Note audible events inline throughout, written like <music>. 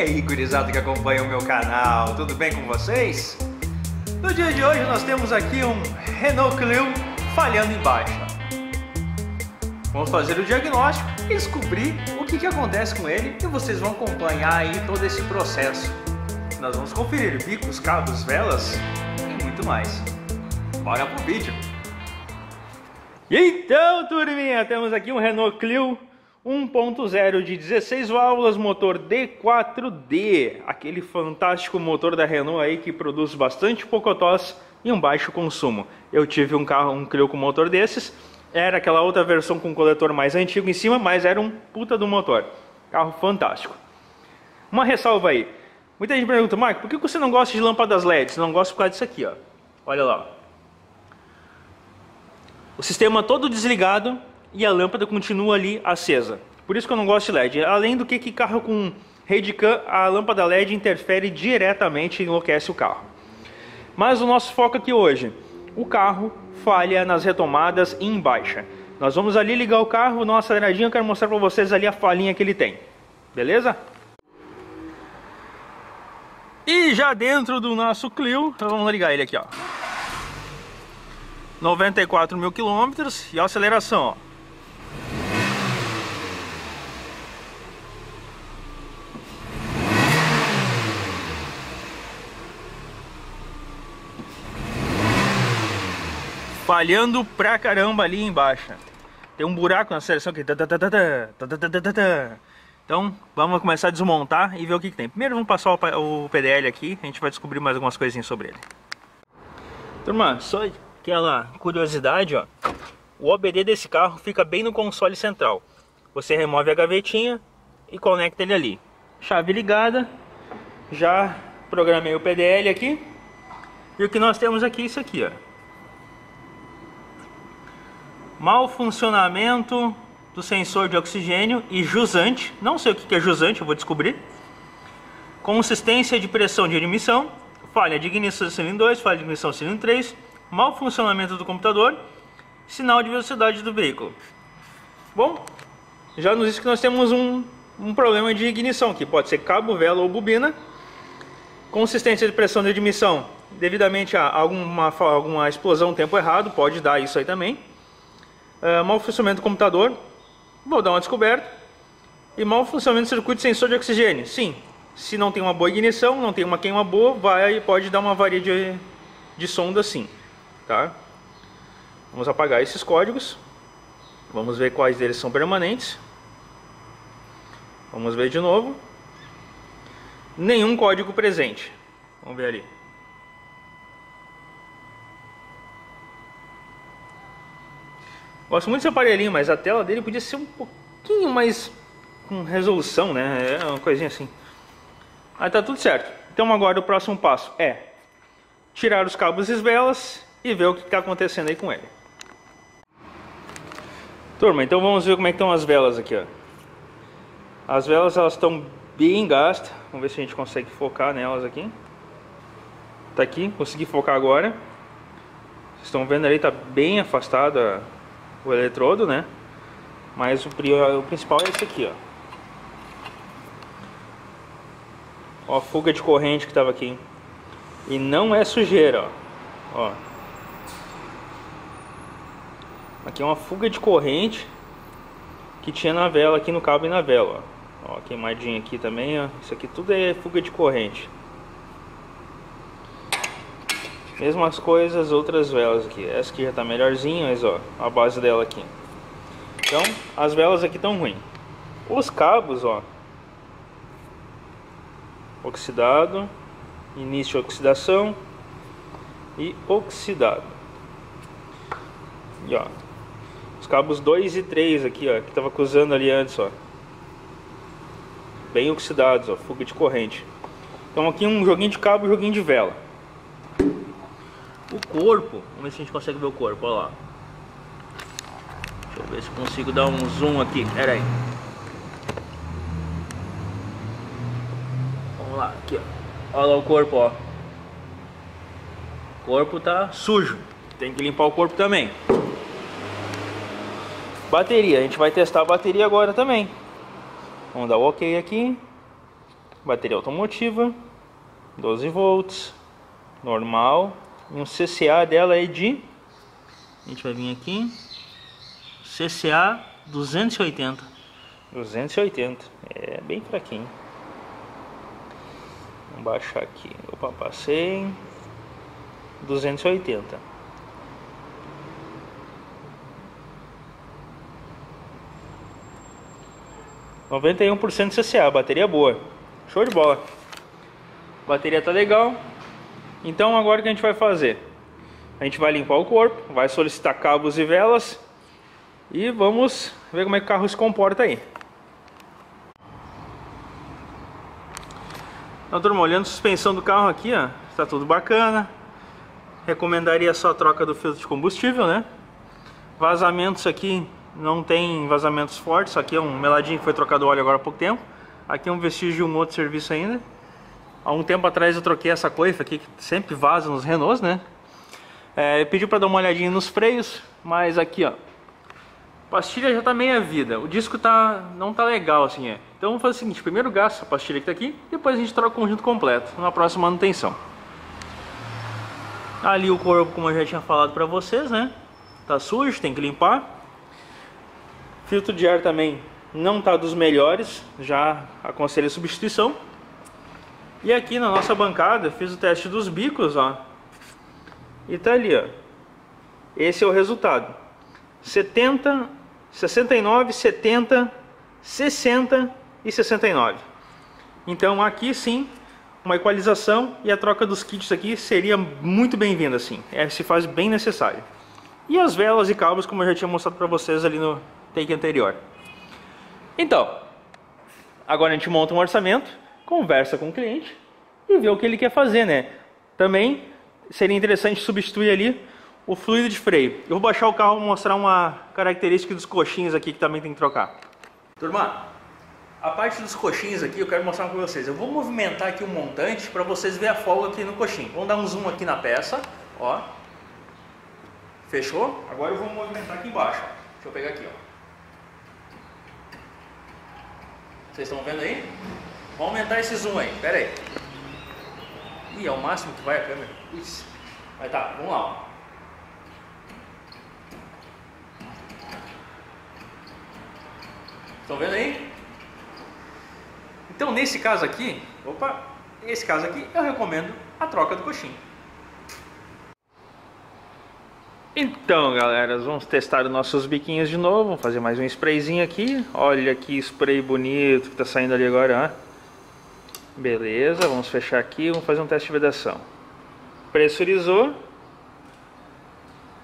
aí, gurizada que acompanha o meu canal, tudo bem com vocês? No dia de hoje nós temos aqui um Renault Clio falhando em baixa. Vamos fazer o diagnóstico e descobrir o que, que acontece com ele e vocês vão acompanhar aí todo esse processo. Nós vamos conferir bicos, cabos, velas e muito mais. Bora pro vídeo! Então, turminha, temos aqui um Renault Clio 1.0 de 16 válvulas, motor D4D, aquele fantástico motor da Renault aí que produz bastante pocotós e um baixo consumo. Eu tive um carro, um Clio com motor desses, era aquela outra versão com coletor mais antigo em cima, mas era um puta do motor. Carro fantástico. Uma ressalva aí. Muita gente pergunta, Marco, por que você não gosta de lâmpadas LED? Você não gosta por causa disso aqui, ó. Olha lá. O sistema todo desligado, e a lâmpada continua ali acesa. Por isso que eu não gosto de LED. Além do que, que carro com Redcam, a lâmpada LED interfere diretamente e enlouquece o carro. Mas o nosso foco aqui hoje, o carro falha nas retomadas em baixa. Nós vamos ali ligar o carro, dar uma aceleradinha, eu quero mostrar para vocês ali a falhinha que ele tem. Beleza? E já dentro do nosso Clio, vamos ligar ele aqui, ó. 94 mil quilômetros e a aceleração, ó. Falhando pra caramba ali embaixo. Tem um buraco na seleção aqui. Então vamos começar a desmontar e ver o que, que tem. Primeiro vamos passar o PDL aqui, a gente vai descobrir mais algumas coisinhas sobre ele. Turma, só aquela curiosidade, ó. O OBD desse carro fica bem no console central. Você remove a gavetinha e conecta ele ali. Chave ligada, já programei o PDL aqui. E o que nós temos aqui é isso aqui, ó mau funcionamento do sensor de oxigênio e jusante, não sei o que é jusante, eu vou descobrir. Consistência de pressão de admissão, falha de ignição do cilindro 2, falha de ignição do cilindro 3, mau funcionamento do computador, sinal de velocidade do veículo. Bom, já nos disse que nós temos um, um problema de ignição, que pode ser cabo, vela ou bobina. Consistência de pressão de admissão, devidamente a alguma, alguma explosão tempo errado, pode dar isso aí também uh, mau funcionamento do computador, vou dar uma descoberta, e mau funcionamento do circuito de sensor de oxigênio. Sim, se não tem uma boa ignição, não tem uma queima boa, vai pode dar uma avaria de, de sonda sim. Tá? Vamos apagar esses códigos. Vamos ver quais deles são permanentes. Vamos ver de novo. Nenhum código presente. Vamos ver ali. Gosto muito desse aparelhinho, mas a tela dele podia ser um pouquinho mais com resolução, né? É uma coisinha assim. Aí tá tudo certo. Então agora o próximo passo é tirar os cabos e as velas e ver o que está acontecendo aí com ele. Turma, então vamos ver como é que estão as velas aqui, ó. As velas elas estão bem gastas. Vamos ver se a gente consegue focar nelas aqui. Tá aqui, consegui focar agora. Vocês estão vendo ali, tá bem afastada o eletrodo, né? Mas o, o principal é esse aqui, ó. Ó a fuga de corrente que estava aqui. E não é sujeira, ó. ó. Aqui é uma fuga de corrente que tinha na vela, aqui no cabo e na vela, ó. ó queimadinha aqui também, ó. Isso aqui tudo é fuga de corrente. Mesmas coisas, outras velas aqui. Essa aqui já está melhorzinha, mas ó, a base dela aqui. Então, as velas aqui estão ruins. Os cabos, ó. Oxidado. Início de oxidação. E oxidado. E ó. Os cabos 2 e 3 aqui, ó. Que tava cruzando ali antes, ó. Bem oxidados, ó. Fuga de corrente. Então aqui um joguinho de cabo e joguinho de vela. Corpo, vamos ver se a gente consegue ver o corpo, olha lá. Deixa eu ver se consigo dar um zoom aqui, pera aí. Vamos lá, aqui ó. Olha lá o corpo, ó. O corpo tá sujo, tem que limpar o corpo também. Bateria, a gente vai testar a bateria agora também. Vamos dar o ok aqui. bateria automotiva, 12 volts, normal, e um CCA dela é de, a gente vai vir aqui, CCA 280. 280, é bem fraquinho. Vamos baixar aqui, opa, passei, 280. 91% CCA, bateria boa. Show de bola. Bateria tá legal. Então agora o que a gente vai fazer? A gente vai limpar o corpo, vai solicitar cabos e velas e vamos ver como é que o carro se comporta aí. Então turma, olhando a suspensão do carro aqui, ó, está tudo bacana. Recomendaria só a troca do filtro de combustível, né? Vazamentos aqui não tem vazamentos fortes. Aqui é um meladinho que foi trocado óleo agora há pouco tempo. Aqui é um vestígio de um outro serviço ainda. Há um tempo atrás eu troquei essa coifa aqui, que sempre vaza nos Renaults, né? É, pediu para dar uma olhadinha nos freios, mas aqui, ó. Pastilha já tá meia vida. O disco tá, não tá legal, assim, é. Então vamos fazer o seguinte, primeiro gasta a pastilha que tá aqui, depois a gente troca o conjunto completo, na próxima manutenção. Ali o corpo, como eu já tinha falado para vocês, né? Tá sujo, tem que limpar. Filtro de ar também não está dos melhores, já aconselho a substituição. E aqui na nossa bancada fiz o teste dos bicos, ó. E tá ali, ó. Esse é o resultado. 70, 69, 70, 60 e 69. Então aqui sim, uma equalização e a troca dos kits aqui seria muito bem-vinda assim. É, se faz bem necessário. E as velas e cabos, como eu já tinha mostrado para vocês ali no, take anterior. Então, agora a gente monta um orçamento, conversa com o cliente e vê o que ele quer fazer, né? Também seria interessante substituir ali o fluido de freio. Eu vou baixar o carro e mostrar uma característica dos coxinhos aqui que também tem que trocar. Turma, a parte dos coxinhos aqui eu quero mostrar para vocês. Eu vou movimentar aqui o montante para vocês verem a folga aqui no coxinho. Vamos dar um zoom aqui na peça, ó. Fechou? Agora eu vou movimentar aqui embaixo. Deixa eu pegar aqui, ó. Vocês estão vendo aí? Vamos aumentar esse zoom aí, pera aí. Ih, é o máximo que vai a câmera. Isso. Mas tá, vamos lá. Estão vendo aí? Então nesse caso aqui, opa, nesse caso aqui eu recomendo a troca do coxinho. Então, galera, vamos testar os nossos biquinhos de novo. Vamos fazer mais um sprayzinho aqui. Olha que spray bonito que tá saindo ali agora, ó. Beleza, vamos fechar aqui. Vamos fazer um teste de vedação. Pressurizou.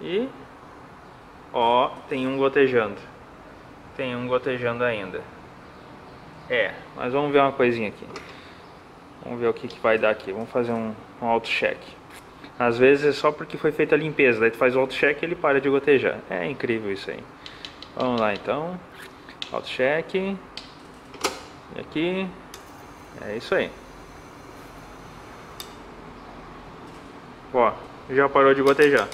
E... Ó, tem um gotejando. Tem um gotejando ainda. É, mas vamos ver uma coisinha aqui. Vamos ver o que, que vai dar aqui. Vamos fazer um, um auto-check. Às vezes é só porque foi feita a limpeza, daí tu faz o auto-check e ele para de gotejar. É incrível isso aí. Vamos lá então. Auto-check. E aqui. É isso aí. Ó, já parou de gotejar.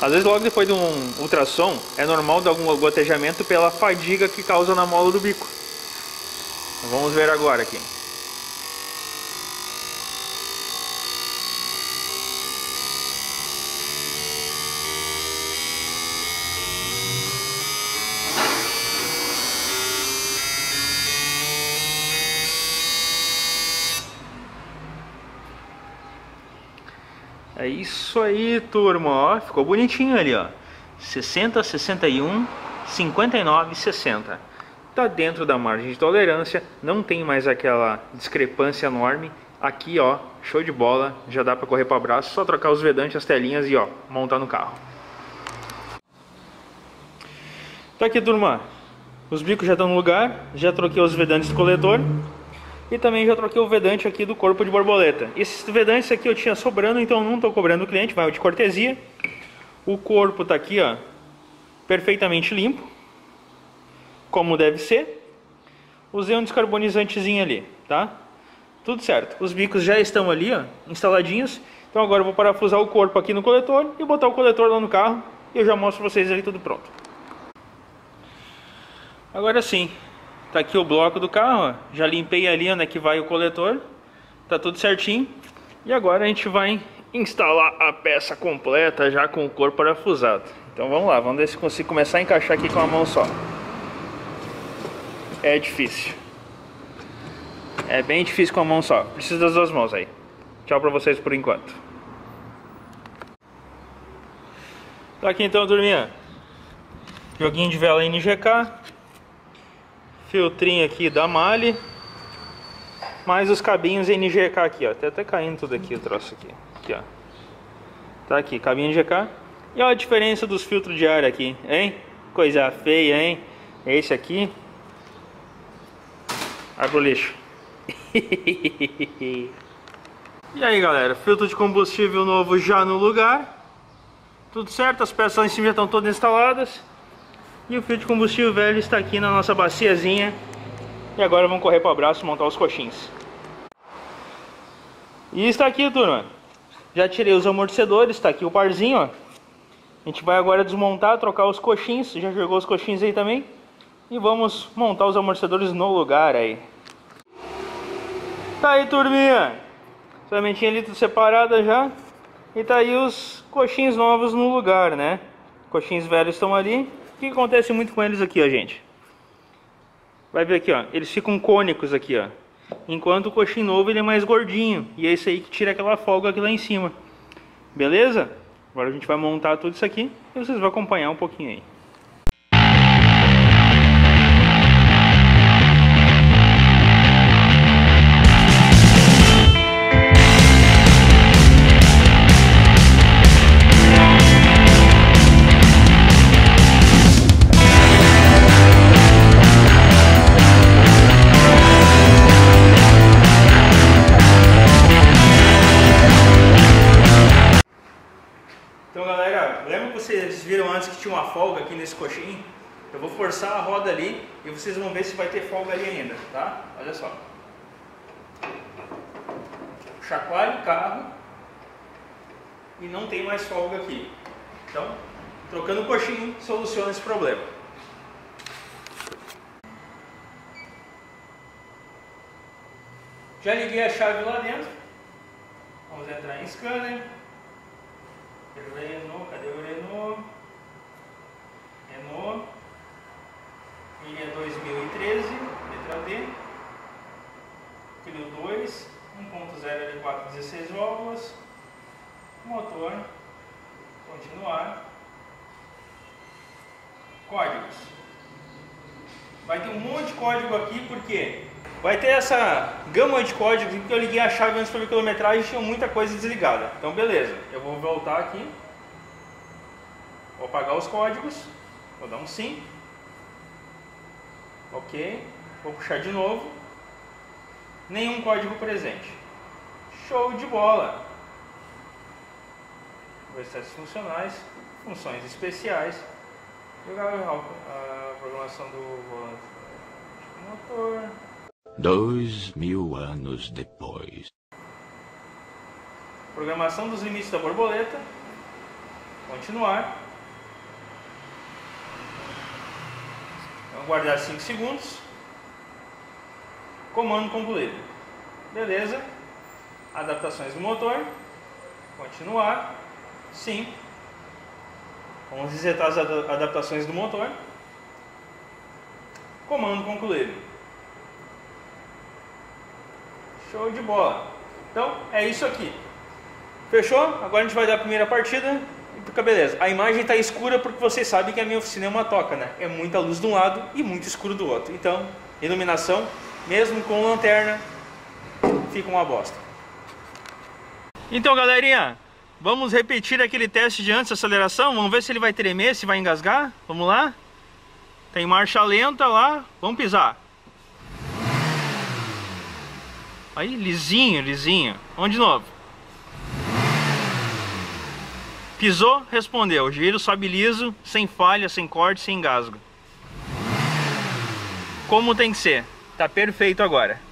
Às vezes logo depois de um ultrassom é normal dar algum gotejamento pela fadiga que causa na mola do bico. Vamos ver agora aqui. Isso aí, turma. Ó, ficou bonitinho ali, ó. 60, 61, 59, 60 está dentro da margem de tolerância, não tem mais aquela discrepância enorme. Aqui, ó, show de bola, já dá para correr para braço, só trocar os vedantes, as telinhas e ó, montar no carro. Tá aqui, turma. Os bicos já estão no lugar, já troquei os vedantes do coletor e também já troquei o vedante aqui do corpo de borboleta. Esses vedantes aqui eu tinha sobrando, então não estou cobrando o cliente, vai de cortesia. O corpo tá aqui, ó, perfeitamente limpo como deve ser. Usei um descarbonizantezinho ali, tá? Tudo certo. Os bicos já estão ali, ó, instaladinhos. Então agora eu vou parafusar o corpo aqui no coletor e botar o coletor lá no carro e eu já mostro pra vocês ali tudo pronto. Agora sim, tá aqui o bloco do carro, ó. já limpei ali onde é que vai o coletor, tá tudo certinho. E agora a gente vai instalar a peça completa já com o corpo parafusado. Então vamos lá, vamos ver se consigo começar a encaixar aqui com a mão só. É difícil. É bem difícil com a mão só. Preciso das duas mãos aí. Tchau pra vocês por enquanto. Tá aqui então, turminha. Joguinho de vela NGK. Filtrinho aqui da Mali. Mais os cabinhos NGK aqui, ó. Tá até caindo tudo aqui o troço aqui. Aqui, ó. Tá aqui, cabinho NGK. E olha a diferença dos filtros de ar aqui, hein? Coisa feia, hein? Esse aqui. Vai pro lixo. <laughs> e aí, galera. Filtro de combustível novo já no lugar. Tudo certo, as peças lá em cima já estão todas instaladas. E o filtro de combustível velho está aqui na nossa baciazinha. E agora vamos correr para o abraço e montar os coxins. E está aqui, turma. Já tirei os amortecedores, está aqui o parzinho, ó. A gente vai agora desmontar, trocar os coxins. Já jogou os coxins aí também. E vamos montar os amortecedores no lugar aí. Tá aí, turminha. Sementinha ali tudo separada já. E tá aí os coxins novos no lugar, né? Coxins velhos estão ali. O que acontece muito com eles aqui, ó, gente? Vai ver aqui, ó. Eles ficam cônicos aqui, ó. Enquanto o coxinho novo ele é mais gordinho. E é esse aí que tira aquela folga aqui lá em cima. Beleza? Agora a gente vai montar tudo isso aqui. E vocês vão acompanhar um pouquinho aí. Folga aqui nesse coxinho, eu vou forçar a roda ali e vocês vão ver se vai ter folga ali ainda, tá? Olha só. Chacoalho o carro e não tem mais folga aqui. Então, trocando o coxinho soluciona esse problema. Já liguei a chave lá dentro. Vamos entrar em scanner. Renault, cadê o? Renault, 2, 1.0 L4, 16 válvulas, motor, continuar, códigos. Vai ter um monte de código aqui, porque vai ter essa gama de códigos que eu liguei a chave antes para ver quilometragem e tinha muita coisa desligada. Então beleza, eu vou voltar aqui, vou apagar os códigos Vou dar um sim. Ok. Vou puxar de novo. Nenhum código presente. Show de bola! Versões funcionais, funções especiais. Jogar a programação do volante motor. Dois mil anos depois. Programação dos limites da borboleta. Continuar. guardar 5 segundos. Comando concluído. Beleza. Adaptações do motor. Continuar. Sim. Vamos resetar as adaptações do motor. Comando concluído. Show de bola. Então é isso aqui. Fechou? Agora a gente vai dar a primeira partida fica beleza. A imagem está escura porque vocês sabem que a minha oficina é uma toca, né? É muita luz de um lado e muito escuro do outro. Então, iluminação, mesmo com lanterna, fica uma bosta. Então, galerinha, vamos repetir aquele teste de antes aceleração. Vamos ver se ele vai tremer, se vai engasgar. Vamos lá? Tem marcha lenta lá. Vamos pisar. Aí, lisinho, lisinho. Vamos de novo. Pisou, respondeu. Giro sobe liso, sem falha, sem corte, sem engasgo. Como tem que ser. Tá perfeito agora.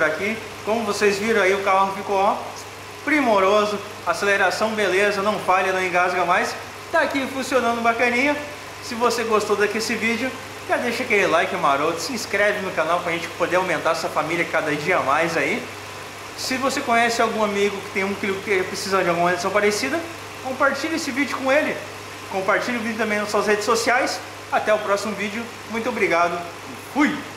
Por aqui. Como vocês viram aí, o carro ficou ó, primoroso, aceleração beleza, não falha, não engasga mais. Tá aqui funcionando bacaninha. Se você gostou desse vídeo, já deixa aquele like maroto, se inscreve no canal para a gente poder aumentar essa família cada dia mais aí. Se você conhece algum amigo que tem um que precisa de alguma edição parecida, compartilhe esse vídeo com ele. Compartilhe o vídeo também nas suas redes sociais. Até o próximo vídeo. Muito obrigado fui!